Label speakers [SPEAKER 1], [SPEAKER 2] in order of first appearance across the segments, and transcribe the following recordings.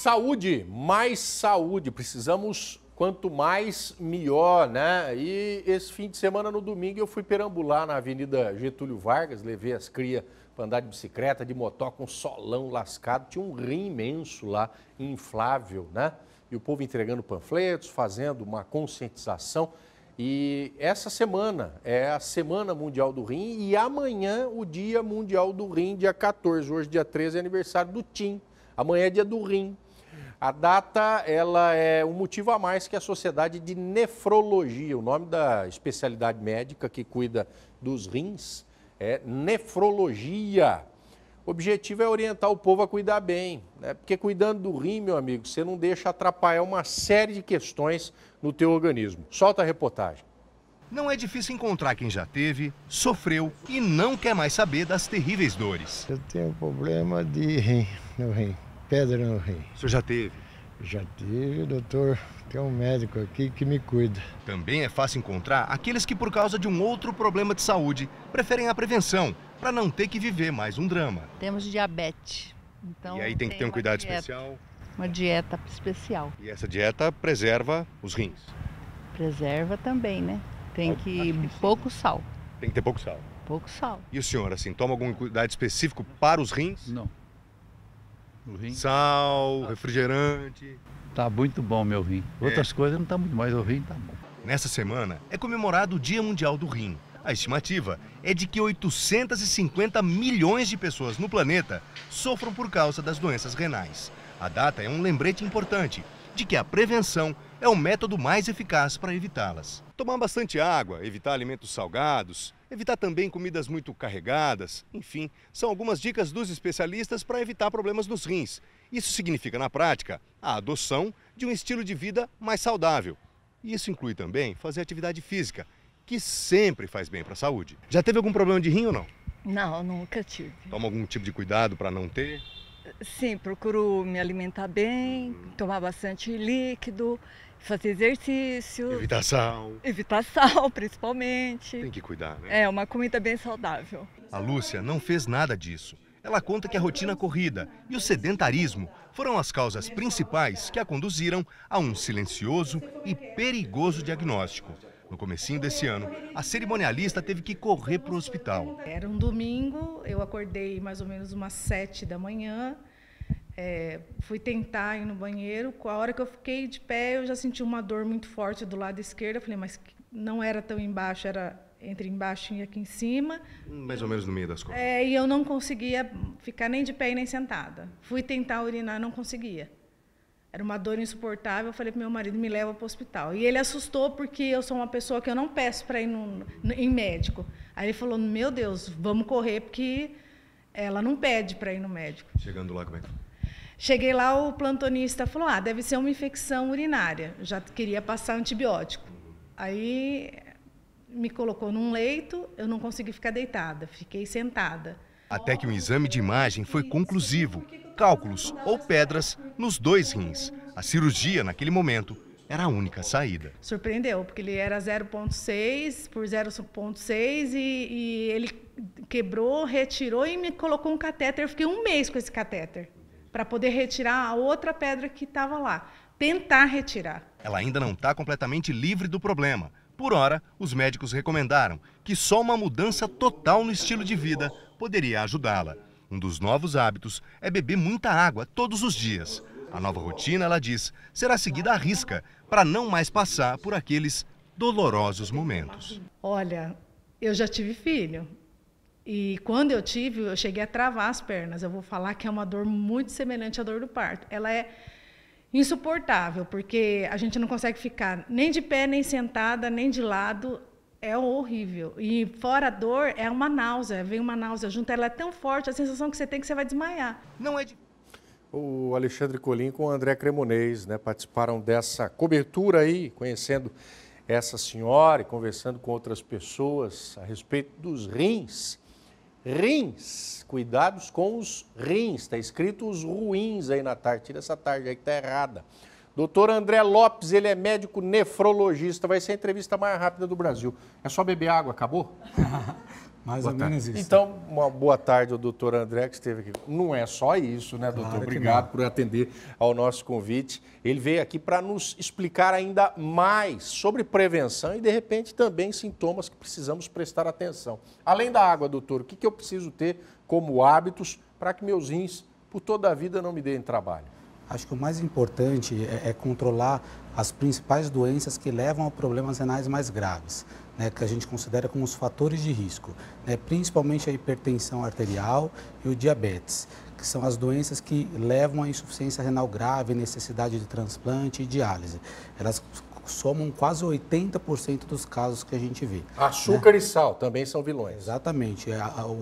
[SPEAKER 1] Saúde, mais saúde. Precisamos quanto mais melhor, né? E esse fim de semana, no domingo, eu fui perambular na Avenida Getúlio Vargas, levei as crias para andar de bicicleta, de motor com solão lascado. Tinha um rim imenso lá, inflável, né? E o povo entregando panfletos, fazendo uma conscientização. E essa semana é a Semana Mundial do Rim e amanhã o Dia Mundial do Rim, dia 14. Hoje, dia 13, é aniversário do TIM. Amanhã é dia do rim. A data ela é um motivo a mais que a Sociedade de Nefrologia, o nome da especialidade médica que cuida dos rins é nefrologia. O objetivo é orientar o povo a cuidar bem, né? porque cuidando do rim, meu amigo, você não deixa atrapalhar uma série de questões no teu organismo. Solta a reportagem.
[SPEAKER 2] Não é difícil encontrar quem já teve, sofreu e não quer mais saber das terríveis dores.
[SPEAKER 3] Eu tenho problema de rim, no rim pedra no rim.
[SPEAKER 2] O senhor já teve?
[SPEAKER 3] Já tive, doutor. Tem um médico aqui que me cuida.
[SPEAKER 2] Também é fácil encontrar aqueles que, por causa de um outro problema de saúde, preferem a prevenção, para não ter que viver mais um drama.
[SPEAKER 4] Temos diabetes. Então,
[SPEAKER 2] e aí tem que ter um cuidado dieta, especial?
[SPEAKER 4] Uma dieta especial.
[SPEAKER 2] E essa dieta preserva os rins?
[SPEAKER 4] Preserva também, né? Tem que pouco sal.
[SPEAKER 2] Tem que ter pouco sal?
[SPEAKER 4] Pouco sal.
[SPEAKER 2] E o senhor, assim, toma algum cuidado específico para os rins?
[SPEAKER 5] Não.
[SPEAKER 2] O rim? Sal, refrigerante.
[SPEAKER 5] Tá muito bom meu rim. É. Outras coisas não tá muito, mas o rim tá bom.
[SPEAKER 2] Nessa semana é comemorado o Dia Mundial do Rim. A estimativa é de que 850 milhões de pessoas no planeta sofram por causa das doenças renais. A data é um lembrete importante de que a prevenção é o método mais eficaz para evitá-las. Tomar bastante água, evitar alimentos salgados, evitar também comidas muito carregadas, enfim, são algumas dicas dos especialistas para evitar problemas nos rins. Isso significa, na prática, a adoção de um estilo de vida mais saudável. E isso inclui também fazer atividade física, que sempre faz bem para a saúde. Já teve algum problema de rim ou não?
[SPEAKER 4] Não, nunca tive.
[SPEAKER 2] Toma algum tipo de cuidado para não ter?
[SPEAKER 4] Sim, procuro me alimentar bem, tomar bastante líquido, fazer exercício.
[SPEAKER 2] Evitar sal.
[SPEAKER 4] Evitar sal, principalmente.
[SPEAKER 2] Tem que cuidar, né?
[SPEAKER 4] É, uma comida bem saudável.
[SPEAKER 2] A Lúcia não fez nada disso. Ela conta que a rotina corrida e o sedentarismo foram as causas principais que a conduziram a um silencioso e perigoso diagnóstico. No comecinho desse ano, a cerimonialista teve que correr para o hospital.
[SPEAKER 6] Era um domingo, eu acordei mais ou menos umas sete da manhã, é, fui tentar ir no banheiro. Com a hora que eu fiquei de pé, eu já senti uma dor muito forte do lado esquerdo. Eu falei, mas não era tão embaixo, era entre embaixo e aqui em cima.
[SPEAKER 2] Mais ou menos no meio das costas.
[SPEAKER 6] É, e eu não conseguia ficar nem de pé e nem sentada. Fui tentar urinar, não conseguia. Era uma dor insuportável. Eu falei para meu marido, me leva para o hospital. E ele assustou porque eu sou uma pessoa que eu não peço para ir no, no, em médico. Aí ele falou, meu Deus, vamos correr porque ela não pede para ir no médico.
[SPEAKER 2] Chegando lá, como é que
[SPEAKER 6] Cheguei lá, o plantonista falou, ah, deve ser uma infecção urinária. Já queria passar antibiótico. Aí me colocou num leito, eu não consegui ficar deitada, fiquei sentada.
[SPEAKER 2] Até que o exame de imagem foi conclusivo cálculos ou pedras nos dois rins. A cirurgia, naquele momento, era a única saída.
[SPEAKER 6] Surpreendeu, porque ele era 0,6 por 0,6 e, e ele quebrou, retirou e me colocou um catéter. Eu fiquei um mês com esse catéter para poder retirar a outra pedra que estava lá. Tentar retirar.
[SPEAKER 2] Ela ainda não está completamente livre do problema. Por hora, os médicos recomendaram que só uma mudança total no estilo de vida poderia ajudá-la. Um dos novos hábitos é beber muita água todos os dias. A nova rotina, ela diz, será seguida à risca para não mais passar por aqueles dolorosos momentos.
[SPEAKER 6] Olha, eu já tive filho. E quando eu tive, eu cheguei a travar as pernas. Eu vou falar que é uma dor muito semelhante à dor do parto. Ela é insuportável, porque a gente não consegue ficar nem de pé, nem sentada, nem de lado é horrível. E fora a dor, é uma náusea, vem uma náusea junto, ela é tão forte, a sensação que você tem que você vai desmaiar.
[SPEAKER 2] Não é de...
[SPEAKER 1] O Alexandre Colim com o André Cremonês, né, participaram dessa cobertura aí, conhecendo essa senhora e conversando com outras pessoas a respeito dos rins. Rins, cuidados com os rins, está escrito os ruins aí na tarde, tira essa tarde aí que está errada. Doutor André Lopes, ele é médico nefrologista, vai ser a entrevista mais rápida do Brasil. É só beber água, acabou?
[SPEAKER 7] Mais boa ou tarde. menos isso.
[SPEAKER 1] Então, uma boa tarde ao doutor André, que esteve aqui. Não é só isso, né, doutor? Claro Obrigado por atender ao nosso convite. Ele veio aqui para nos explicar ainda mais sobre prevenção e, de repente, também sintomas que precisamos prestar atenção. Além da água, doutor, o que, que eu preciso ter como hábitos para que meus rins, por toda a vida, não me deem trabalho?
[SPEAKER 7] Acho que o mais importante é, é controlar as principais doenças que levam a problemas renais mais graves, né, que a gente considera como os fatores de risco, né, principalmente a hipertensão arterial e o diabetes, que são as doenças que levam à insuficiência renal grave, necessidade de transplante e diálise. Elas somam quase 80% dos casos que a gente vê.
[SPEAKER 1] Açúcar né? e sal também são vilões.
[SPEAKER 7] Exatamente.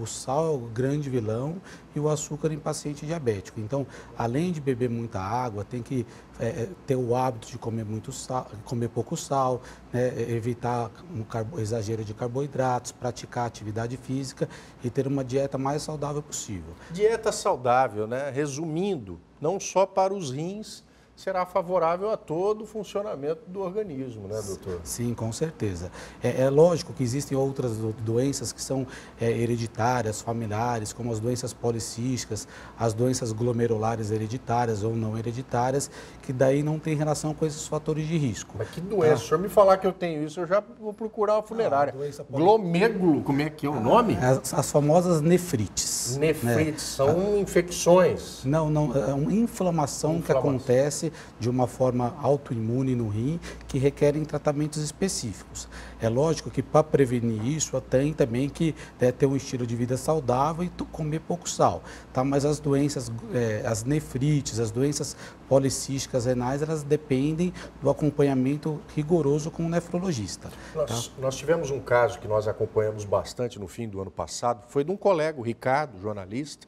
[SPEAKER 7] O sal é o grande vilão e o açúcar em paciente diabético. Então, além de beber muita água, tem que é, é ter o hábito de comer muito sal, comer pouco sal, né? evitar um exagero de carboidratos, praticar atividade física e ter uma dieta mais saudável possível.
[SPEAKER 1] Dieta saudável, né? Resumindo, não só para os rins, será favorável a todo o funcionamento do organismo, né, doutor?
[SPEAKER 7] Sim, com certeza. É, é lógico que existem outras doenças que são é, hereditárias, familiares, como as doenças policísticas, as doenças glomerulares hereditárias ou não hereditárias, que daí não tem relação com esses fatores de risco.
[SPEAKER 1] Mas que doença? Tá? Se o senhor me falar que eu tenho isso, eu já vou procurar uma funerária. Ah, Glomégulo, como é que é o nome?
[SPEAKER 7] As, as famosas nefrites.
[SPEAKER 1] Nefrites, né? são infecções.
[SPEAKER 7] Não, não, é uma inflamação, inflamação. que acontece de uma forma autoimune no rim que requerem tratamentos específicos. É lógico que para prevenir isso tem também que né, ter um estilo de vida saudável e comer pouco sal. Tá? Mas as doenças, é, as nefrites, as doenças policísticas renais, elas dependem do acompanhamento rigoroso com o nefrologista.
[SPEAKER 1] Nós, tá? nós tivemos um caso que nós acompanhamos bastante no fim do ano passado, foi de um colega, o Ricardo, jornalista.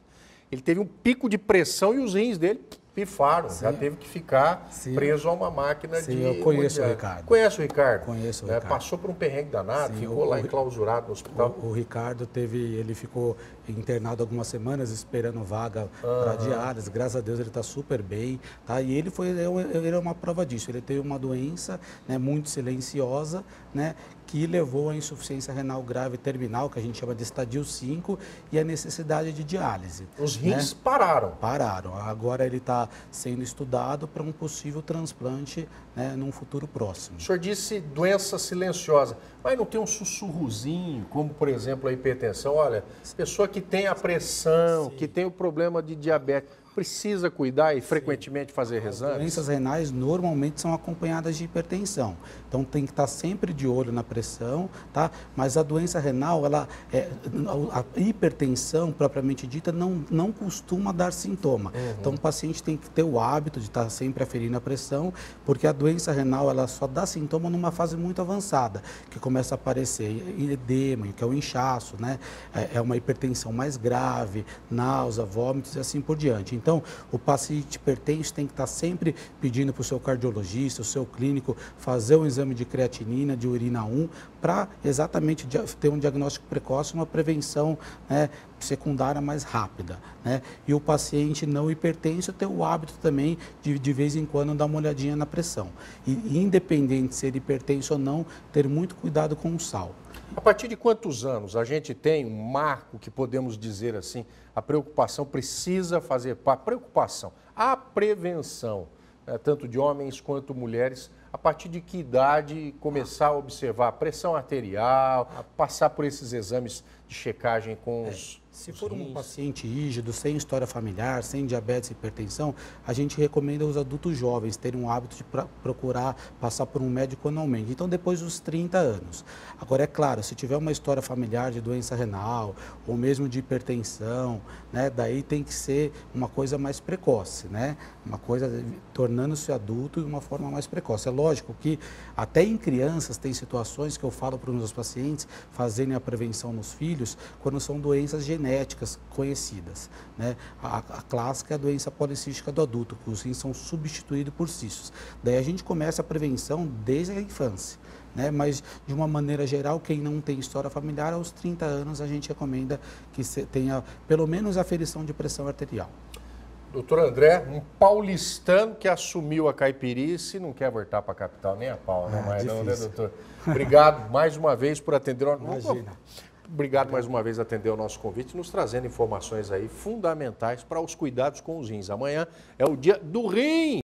[SPEAKER 1] Ele teve um pico de pressão e os rins dele pifaram, Sim. já teve que ficar Sim. preso a uma máquina
[SPEAKER 7] Sim,
[SPEAKER 1] de.
[SPEAKER 7] Eu conheço o Ricardo.
[SPEAKER 1] Conhece o Ricardo?
[SPEAKER 7] Conheço o
[SPEAKER 1] é,
[SPEAKER 7] Ricardo.
[SPEAKER 1] Passou por um perrengue danado, Sim, ficou o, lá enclausurado no hospital.
[SPEAKER 7] O, o, Ricardo teve, ele ficou internado algumas semanas esperando vaga uhum. para diálise. Graças a Deus ele está super bem, tá? E ele foi, ele é uma prova disso. Ele teve uma doença, né, muito silenciosa, né, que levou à insuficiência renal grave terminal, que a gente chama de estadio 5, e a necessidade de diálise.
[SPEAKER 1] Os rins né? pararam.
[SPEAKER 7] Pararam. Agora ele está sendo estudado para um possível transplante né, num futuro próximo.
[SPEAKER 1] O senhor disse doença silenciosa, mas não tem um sussurrozinho, como por exemplo a hipertensão? Olha, pessoa que tem a pressão, Sim. que tem o problema de diabetes, precisa cuidar e frequentemente fazer exames?
[SPEAKER 7] Doenças renais normalmente são acompanhadas de hipertensão. Então tem que estar sempre de olho na pressão, tá? Mas a doença renal, ela é, a hipertensão propriamente dita não, não costuma dar sintoma. Uhum. Então o paciente tem que ter o hábito de estar sempre aferindo a pressão, porque a doença renal ela só dá sintoma numa fase muito avançada, que começa a aparecer edema, que é o inchaço, né? É, é uma hipertensão mais grave, náusea, vômitos e assim por diante. Então, o paciente hipertenso tem que estar sempre pedindo para o seu cardiologista, o seu clínico, fazer um exame de creatinina, de urina 1, para exatamente ter um diagnóstico precoce, uma prevenção né, secundária mais rápida. Né? E o paciente não hipertenso ter o hábito também de, de vez em quando, dar uma olhadinha na pressão. E independente de ser hipertenso ou não, ter muito cuidado com o sal.
[SPEAKER 1] A partir de quantos anos a gente tem um marco que podemos dizer assim, a preocupação precisa fazer parte, preocupação, a prevenção, né, tanto de homens quanto mulheres, a partir de que idade começar a observar a pressão arterial, a passar por esses exames de checagem com é. os
[SPEAKER 7] se for um paciente rígido, sem história familiar, sem diabetes e hipertensão, a gente recomenda os adultos jovens terem um hábito de procurar passar por um médico anualmente. Então, depois dos 30 anos. Agora, é claro, se tiver uma história familiar de doença renal ou mesmo de hipertensão, né, daí tem que ser uma coisa mais precoce, né? Uma coisa tornando-se adulto de uma forma mais precoce. É lógico que até em crianças tem situações que eu falo para os meus pacientes fazerem a prevenção nos filhos quando são doenças genéticas conhecidas. Né? A, a, clássica é a doença policística do adulto, que os rins são substituídos por cistos. Daí a gente começa a prevenção desde a infância. Né? Mas, de uma maneira geral, quem não tem história familiar, aos 30 anos a gente recomenda que tenha pelo menos aferição de pressão arterial.
[SPEAKER 1] Doutor André, um paulistano que assumiu a caipirice e não quer voltar para a capital nem a pau, né?
[SPEAKER 7] Ah,
[SPEAKER 1] Mas não, né, doutor? Obrigado mais uma vez por atender o
[SPEAKER 7] Imagina.
[SPEAKER 1] Obrigado mais uma vez por atender o nosso convite, nos trazendo informações aí fundamentais para os cuidados com os rins. Amanhã é o dia do rim.